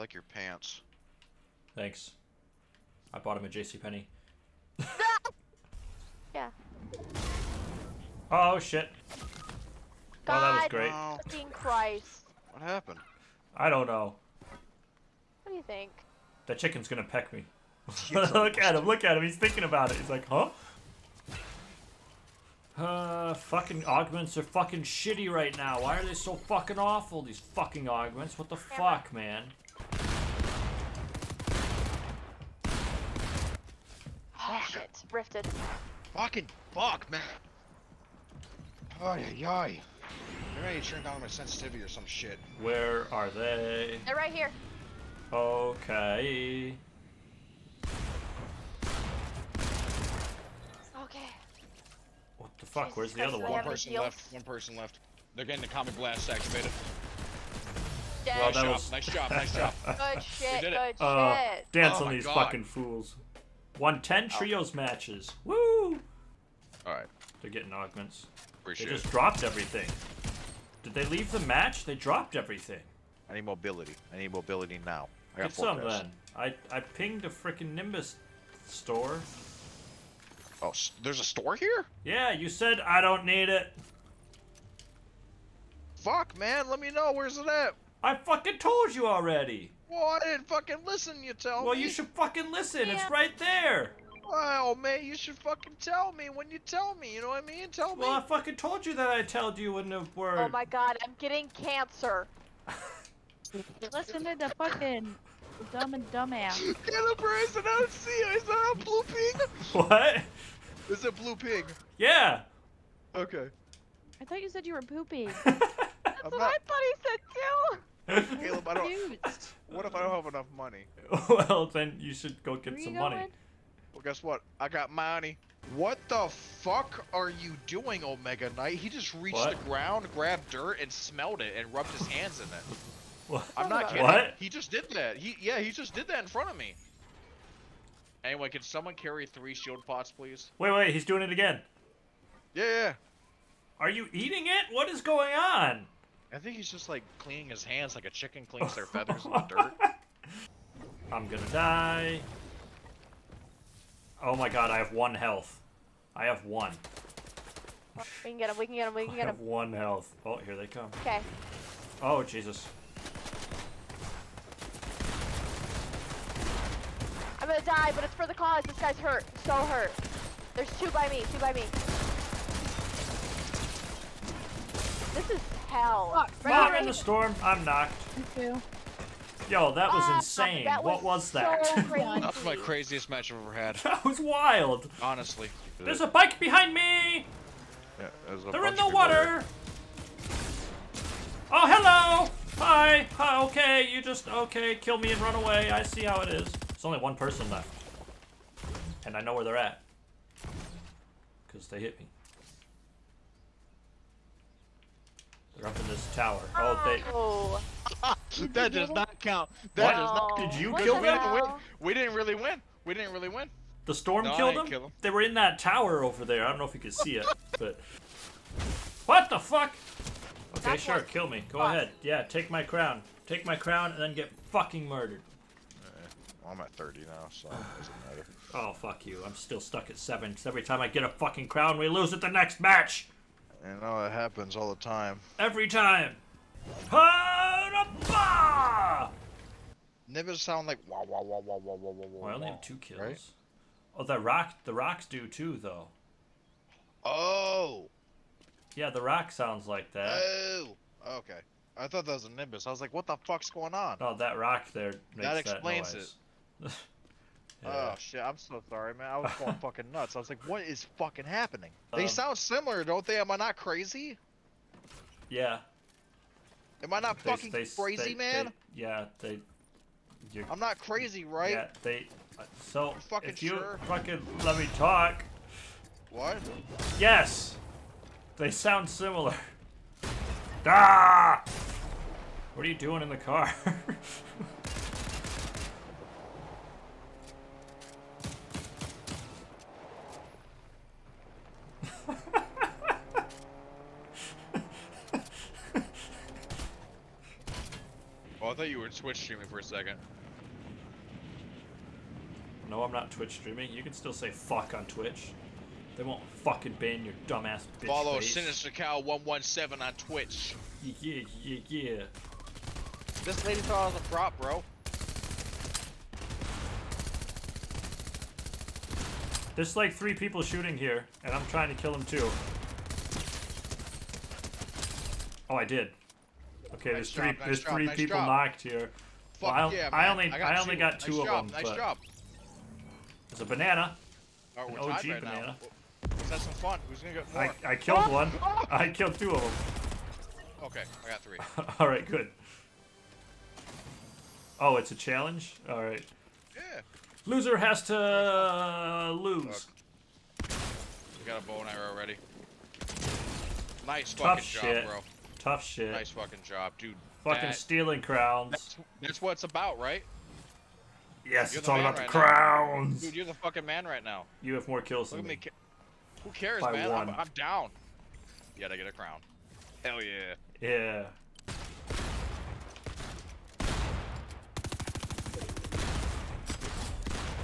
like your pants. Thanks. I bought him at JCPenney. Yeah. Oh shit. God Oh, that was great. Oh, fucking Christ. what happened? I don't know. What do you think? That chicken's gonna peck me. Look at him, look at him. He's thinking about it. He's like, huh? Uh, fucking augments are fucking shitty right now. Why are they so fucking awful, these fucking augments? What the fuck, man? Oh, shit. Rifted. Fucking fuck, man. Ay, ay, ay. Maybe I need to turn down my sensitivity or some shit. Where are they? They're right here. Okay. Okay. What the fuck? Jesus Where's the Christ, other One one? person left. One person left. They're getting the comic blast activated. Dead. Well, nice that job. was- Nice job. Nice job. Good shit. Good it. Uh, shit. dance Oh on these God. fucking fools. Won 10 trios matches. Woo! All right. They're getting augments. They just it. dropped everything. Did they leave the match? They dropped everything. I need mobility. I need mobility now. I Get some then. I, I pinged a freaking Nimbus store. Oh, there's a store here? Yeah, you said I don't need it. Fuck, man. Let me know. Where's it at? I fucking told you already. Well, I didn't fucking listen. You tell me. Well, me. you should fucking listen. Yeah. It's right there. Well, man, you should fucking tell me when you tell me. You know what I mean? Tell me. Well, I fucking told you that I told you wouldn't have word. Oh my god, I'm getting cancer. Listen to the fucking dumb and dumbass. Get a person. I don't see it. Is that a blue pig? What? Is it blue pig? Yeah. Okay. I thought you said you were pooping. I'm That's what not. I thought he said too. Caleb, I don't. What if I don't have enough money? well, then you should go get where some you money. Well, guess what? I got money. What the fuck are you doing, Omega Knight? He just reached What? the ground, grabbed dirt, and smelled it, and rubbed his hands in it. What? I'm not kidding. What? He just did that. He yeah, he just did that in front of me. Anyway, can someone carry three shield pots, please? Wait, wait, he's doing it again. Yeah, yeah. Are you eating it? What is going on? I think he's just like cleaning his hands like a chicken cleans their feathers in the dirt. I'm gonna die. Oh my god, I have one health. I have one. We can get him, we can get him, we I can get him. I have one health. Oh, here they come. Okay. Oh, Jesus. I'm gonna die, but it's for the cause. This guy's hurt. So hurt. There's two by me, two by me. This is hell. Fuck, Right Mom in the storm. I'm knocked. Me too. Yo, that was Ah, insane. that what was that? So crazy. That's my craziest match I've ever had, that was wild. honestly. There's a bike behind me. Yeah, a They're in the of people there. water. Oh, hello. Hi. Hi. Okay, you just okay. Kill me and run away. I see how it is. There's only one person left, and I know where they're at because they hit me. They're up in this tower. Oh, they. Oh. that does not count. That does not. No. Did you What kill the me? We didn't win. We didn't really win. We didn't really win. The storm No, killed didn't them? They were in that tower over there. I don't know if you could see it, but. What the fuck? Okay, That's sure, kill me. Go fuck. ahead. Yeah, take my crown. Take my crown and then get fucking murdered. Well, I'm at 30 now, so it doesn't matter. Oh, fuck you. I'm still stuck at 7. every time I get a fucking crown, we lose at the next match. You know, it happens all the time. Every time. Never sound like wah wah wah wah wah wah wah. Well, I only have two kills. Right? Oh, the rock, the rocks do too, though. Oh. Yeah, the rock sounds like that. Oh. Okay. I thought that was a nimbus. I was like, what the fuck's going on? Oh, that rock there. that explains that it. yeah. Oh shit! I'm so sorry, man. I was going fucking nuts. I was like, "What is fucking happening?" They Um, sound similar, don't they? Am I not crazy? yeah. Am I not They- fucking they- crazy, they- man? yeah, they. You're, I'm not crazy, right? Yeah, they. uh, So fucking if you sure? fucking let me talk, What? yes, they sound similar. Ah! What are you doing in the car? Oh, I thought thought you were Twitch streaming for a second. No, I'm not Twitch streaming. You can still say fuck on Twitch. They won't fucking ban your dumbass bitch Follow face. Sinister Cal 117 on Twitch. Yeah, yeah, yeah. This lady thought I was a prop, bro. There's like three people shooting here, and I'm trying to kill them too. Oh, I did. Okay, there's three. job, nice there's job, three nice people job. knocked here. Fuck Well, I- yeah, I only- got I only two. got nice two of job, them, Nice job. There's a banana. Oh, we're OG right banana. now. Let's have some fun. Who's gonna get more? I, I killed one. I killed two of them. Okay, I got three. All right, good. Oh, it's a challenge. All right. Yeah. Loser has to uh, lose. We got a bow and arrow ready. Nice Tough fucking job, bro. Tough shit. Nice fucking job, dude. Fucking that- stealing crowns. That's, that's what it's about, right? Yes, you're it's all about the right now. crowns. Dude, you're the fucking man right now. You have more kills Look than me. me. Who cares, By man? I'm. I'm down. Yet I get a crown. Hell yeah. Yeah.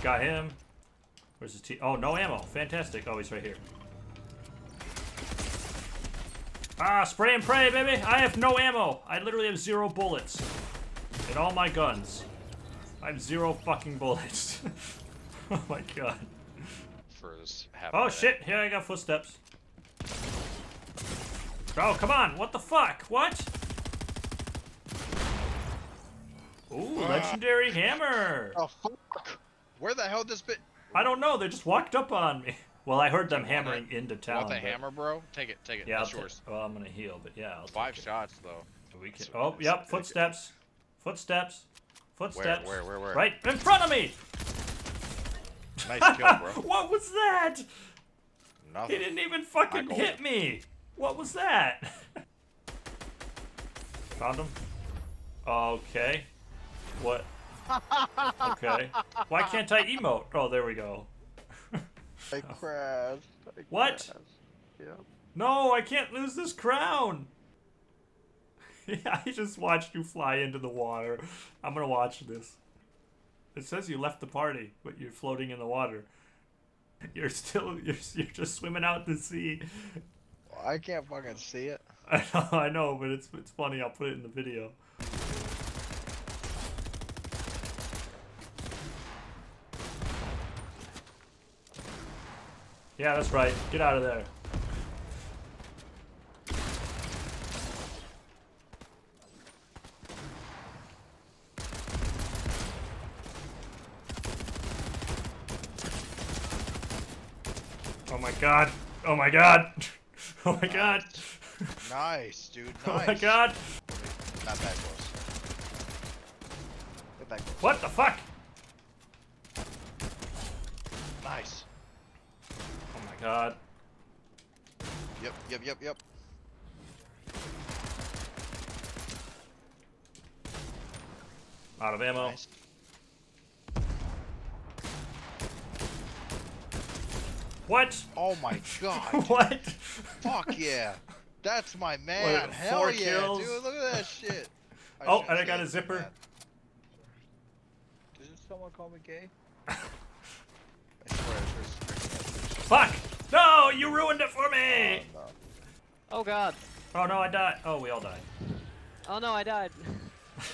Got him. Where's his team? Oh, no ammo. Fantastic. Oh, he's right here. Ah, spray and pray, baby. I have no ammo. I literally have zero bullets in all my guns. I have zero fucking bullets. oh my god. For half Oh minute. shit, here I got footsteps. Oh, come on, what the fuck? What? Ooh, legendary hammer. Oh fuck. Where the hell this bit? I don't know, they just walked up on me. Well, I heard them You want hammering into town. want the but- hammer, bro? Take it, take it. Yeah, That's yours. well, I'm gonna heal, but yeah, I'll Five take it. shots though. We can- oh, yep, take footsteps. Footsteps. Footsteps. where, where, where? where? Right in front of me! Nice kill, bro. what was that? Nothing. He didn't even fucking hit me. What was that? Found him. Okay. What? Okay. Why can't I emote? Oh, there we go. I crashed. I What? crashed. Yep. No, I can't lose this crown. yeah, I just watched you fly into the water. I'm gonna watch this. It says you left the party, but you're floating in the water. You're still, you're, you're just swimming out to sea. I can't fucking see it. I know, I know, but it's it's funny. I'll put it in the video. Yeah, that's right. Get out of there. Oh my god. Oh my god. Oh my god. Nice, dude. Oh my god. Not that close. Get that close. What the fuck? Nice. Oh my god. Yep, yep, yep, yep. Out of ammo. Nice. What? Oh my god. what? Fuck yeah. That's my man. What, Hell four yeah, kills? dude. Look at that shit. Oh, and I got a zipper. like that. Did someone call me gay? I swear, there's- Fuck! No, you ruined it for me! Oh, no. Oh god. Oh no, I died. Oh, we all died. Oh no, I died.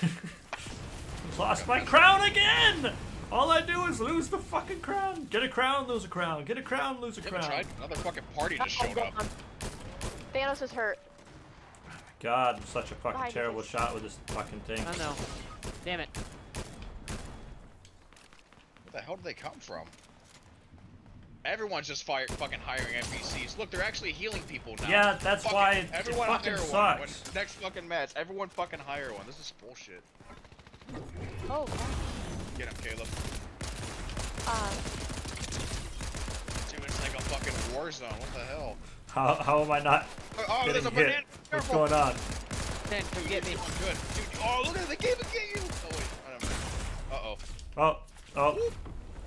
Lost my crown again! All I do is lose the fucking crown. Get a crown, lose a crown. Get a crown, lose a You haven't crown. tried? Another fucking party just showed up. Oh, Thanos is hurt. God, I'm such a fucking Behind terrible us. shot with this fucking thing. Oh no. Damn it. Where the hell did they come from? Everyone's just fire, fucking hiring NPCs. Look, they're actually healing people now. Yeah, that's Fucking- why it, it everyone fucking hire one. When, sucks. next fucking match, everyone fucking hire one. This is bullshit. Oh. Get him, Caleb. Um, Dude, it's like a fucking war zone. What the hell? How, how am I not Oh, oh there's getting a hit? banana. What's Careful. going on? Ten, forget me. Good. Dude, oh, look at it. They came and get you. Oh, wait. I don't know. Uh-oh. Oh,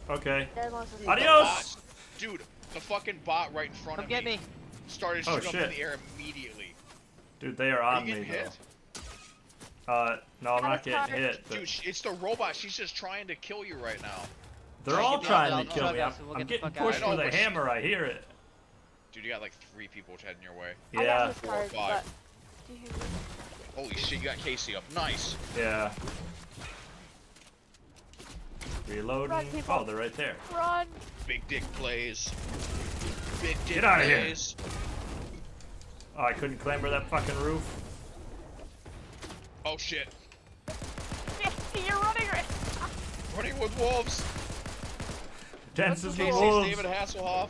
oh. Okay. Dead ones Adios! Dude, the fucking bot right in front Come of get me, me. started Oh, shooting up in the air immediately. Dude, they are Are on you me getting though. hit? Uh, no, I'm not getting hit. But Dude, it's the robot. She's just trying to kill you right now. they're all trying to kill me. I'm, we'll I'm get getting pushed with a hammer. I hear it. Dude, you got like three people heading your way. Yeah, Four or five. Holy shit, you got Casey up. Nice. yeah. Reloading. Run. Oh, they're right there. Run! Big dick plays. Big dick Get outta here. plays. Oh, I couldn't clamber that fucking roof. Oh shit. You're running right. Running with wolves. Dances with Casey's wolves. David Hasselhoff.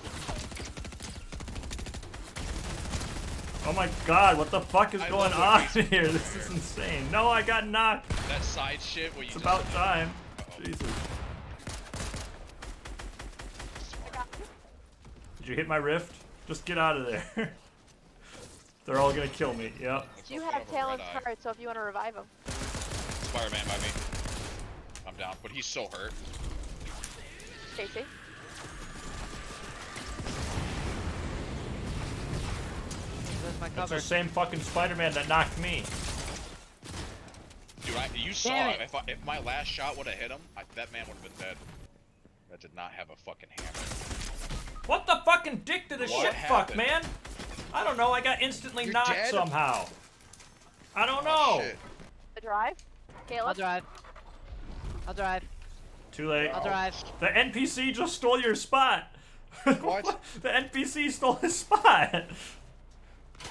Oh my god, what the fuck is I going on what Casey- here? This is insane. No, I got knocked. That side shit where you It's just about time. Uh-oh. Jesus. I got you. Did you hit my rift? Just get out of there. They're all gonna kill me. Yep. Let's You have I a red Talon's card, so if you want to revive him. Spider-Man by me. I'm down, but he's so hurt. Casey. Where's my It's cover? the same fucking Spider-Man that knocked me. Dude, I, you saw Damn it. it. If, I, if my last shot would have hit him, I, that man would have been dead. That did not have a fucking hammer. What the fucking dick did the What shit fuck, man? I don't know. I got instantly You're knocked dead? somehow. I don't Oh, know. shit. The drive. I'll drive. I'll drive. Too late. I'll drive. The NPC just stole your spot. What? the NPC stole his spot.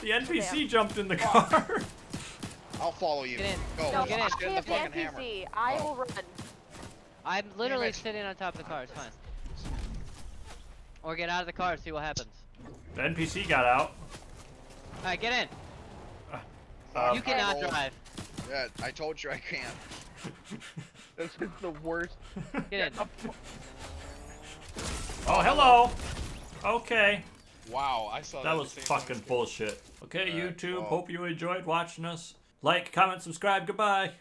The NPC Damn. jumped in the car. I'll follow you. Get in. Go. No, get in. I Get have the the fucking hammer. NPC. I Oh. will run. I'm literally sitting on top of the car. It's fine. Or get out of the car. and See what happens. the NPC got out. All right, get in. Uh, you cannot roll. drive. Yeah, I told you I can't. This is the worst. Get in. oh, hello. Okay. Wow, I saw that. That was fucking bullshit. Okay, Alright, YouTube, well. hope you enjoyed watching us. Like, comment, subscribe, goodbye.